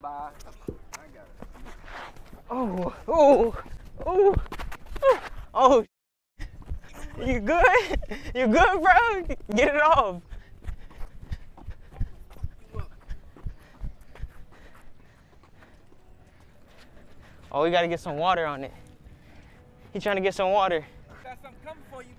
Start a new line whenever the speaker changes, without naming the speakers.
Bye. I got it.
Oh, oh, oh, oh. You good? You good, bro? Get it off. Oh, we gotta get some water on it. He trying to get some water.
Got something coming for you.